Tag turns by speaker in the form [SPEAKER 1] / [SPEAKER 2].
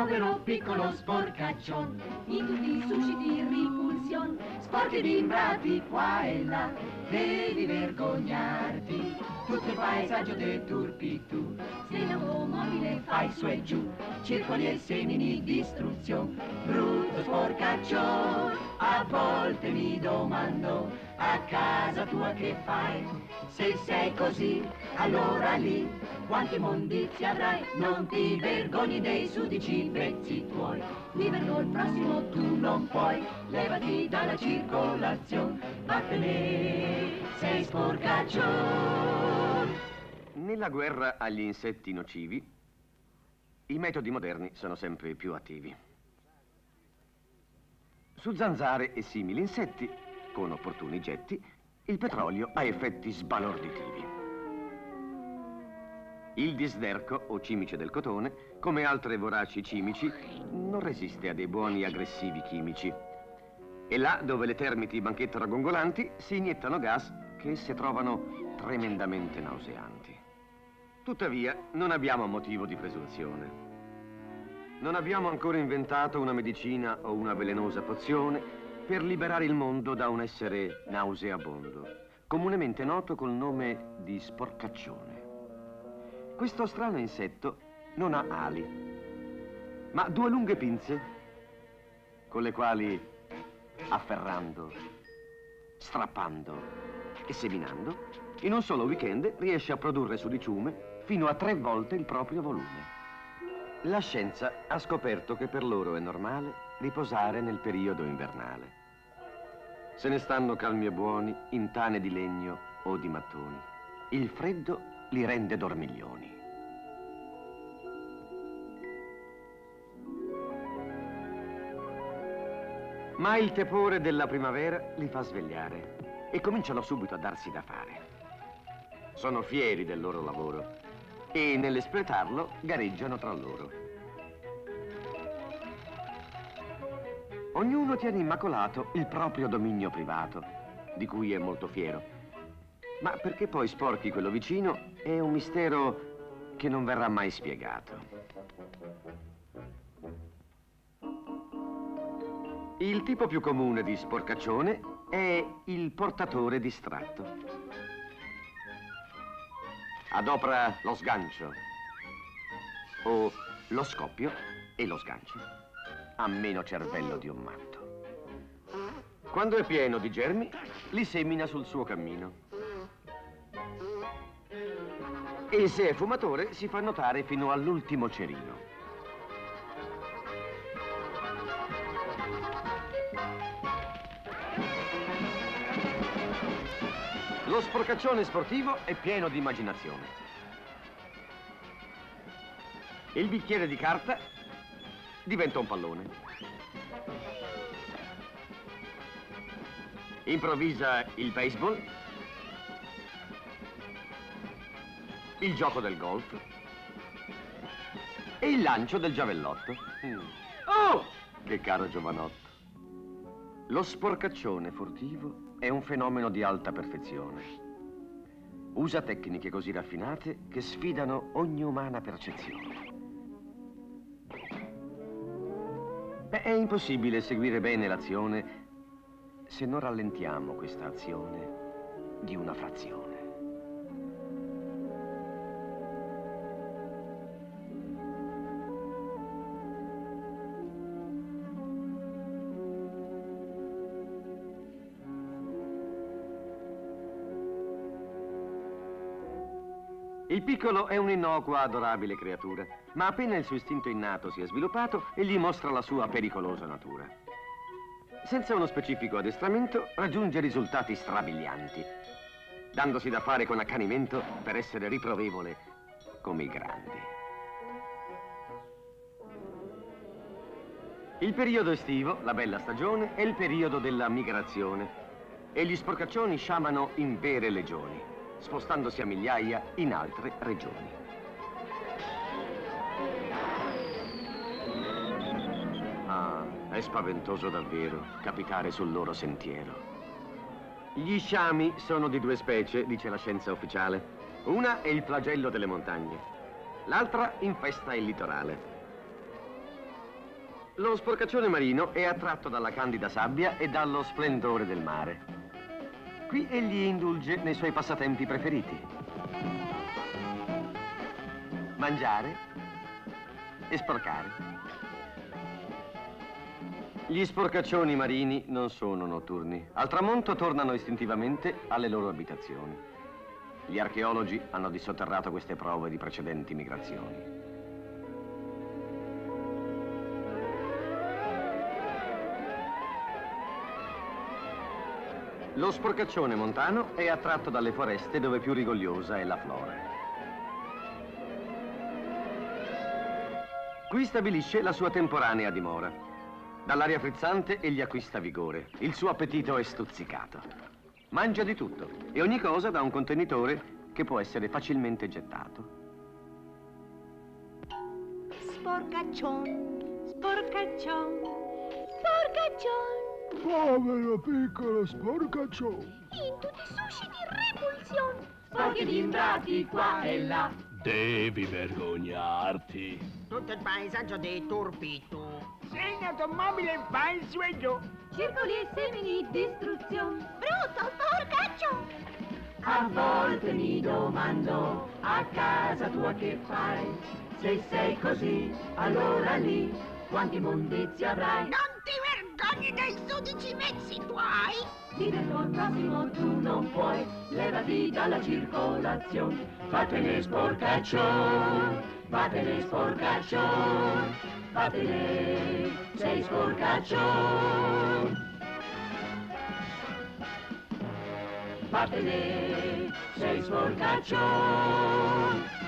[SPEAKER 1] povero piccolo sporcaccion, in tutti i sushi di ripulsion, sporchi di imbrati qua e là, devi vergognarti. Tutto il paesaggio dei turpitù, se l'automobile fai su e giù, circoli e semini distruzione, brutto sporcaccione, a volte mi domando, a casa tua che fai? Se sei così, allora lì, quanti mondizi avrai? Non ti vergogni dei sudici pezzi tuoi, viverlo il prossimo tu non puoi, levati dalla circolazione, vattene, sei sporcaccione.
[SPEAKER 2] Nella guerra agli insetti nocivi, i metodi moderni sono sempre più attivi. Su zanzare e simili insetti, con opportuni getti, il petrolio ha effetti sbalorditivi. Il disderco, o cimice del cotone, come altre voraci cimici, non resiste a dei buoni aggressivi chimici. E là dove le termiti banchettano gongolanti, si iniettano gas che esse trovano tremendamente nauseanti. Tuttavia, non abbiamo motivo di presunzione. Non abbiamo ancora inventato una medicina o una velenosa pozione per liberare il mondo da un essere nauseabondo, comunemente noto col nome di sporcaccione. Questo strano insetto non ha ali, ma due lunghe pinze con le quali, afferrando, strappando e seminando, in un solo weekend riesce a produrre sudiciume fino a tre volte il proprio volume. La scienza ha scoperto che per loro è normale riposare nel periodo invernale. Se ne stanno calmi e buoni in tane di legno o di mattoni. Il freddo li rende dormiglioni. Ma il tepore della primavera li fa svegliare e cominciano subito a darsi da fare. Sono fieri del loro lavoro e nell'espletarlo gareggiano tra loro. Ognuno tiene immacolato il proprio dominio privato, di cui è molto fiero. Ma perché poi sporchi quello vicino è un mistero che non verrà mai spiegato. Il tipo più comune di sporcaccione è il portatore distratto adopera lo sgancio o lo scoppio e lo sgancio. Ha meno cervello di un matto. Quando è pieno di germi, li semina sul suo cammino. E se è fumatore, si fa notare fino all'ultimo cerino. Lo sporcaccione sportivo è pieno di immaginazione. Il bicchiere di carta diventa un pallone. Improvvisa il baseball, il gioco del golf e il lancio del giavellotto. Mm. Oh, che caro giovanotto! Lo sporcaccione furtivo è un fenomeno di alta perfezione. Usa tecniche così raffinate che sfidano ogni umana percezione. Beh, è impossibile seguire bene l'azione se non rallentiamo questa azione di una frazione. Il piccolo è un'innocua, adorabile creatura, ma appena il suo istinto innato si è sviluppato, egli mostra la sua pericolosa natura. Senza uno specifico addestramento, raggiunge risultati strabilianti, dandosi da fare con accanimento per essere riprovevole come i grandi. Il periodo estivo, la bella stagione, è il periodo della migrazione e gli sporcaccioni sciamano in vere legioni spostandosi a migliaia in altre regioni. Ah, è spaventoso davvero capitare sul loro sentiero. Gli sciami sono di due specie, dice la scienza ufficiale. Una è il flagello delle montagne, l'altra infesta il litorale. Lo sporcaccione marino è attratto dalla candida sabbia e dallo splendore del mare. Qui egli indulge nei suoi passatempi preferiti. Mangiare e sporcare. Gli sporcaccioni marini non sono notturni. Al tramonto tornano istintivamente alle loro abitazioni. Gli archeologi hanno dissotterrato queste prove di precedenti migrazioni. Lo sporcaccione montano è attratto dalle foreste dove più rigogliosa è la flora. Qui stabilisce la sua temporanea dimora. Dall'aria frizzante egli acquista vigore. Il suo appetito è stuzzicato. Mangia di tutto e ogni cosa da un contenitore che può essere facilmente gettato.
[SPEAKER 3] Sporcaccion, sporcaccion, sporcaccion.
[SPEAKER 4] Povero piccolo sporcaccione.
[SPEAKER 3] In tutti i sushi di repulsione.
[SPEAKER 1] Sporchi di imbrati qua e là.
[SPEAKER 5] Devi vergognarti.
[SPEAKER 6] Tutto il paesaggio dei turpitu.
[SPEAKER 7] Sei un automobile fa il sueño.
[SPEAKER 1] Circoli e semini distruzione.
[SPEAKER 3] Brutto sporcaccion.
[SPEAKER 1] A volte mi domando, a casa tua che fai? Se sei così, allora lì, quanti mondizi avrai?
[SPEAKER 3] Non vergogni dei sudici mezzi tuoi?
[SPEAKER 1] Dire al prossimo tu non puoi, levati dalla circolazione, fatene sporcaccione, fatene sporcaccione, fatene, sei sporcaccione. Fatene, sei sporcaccione.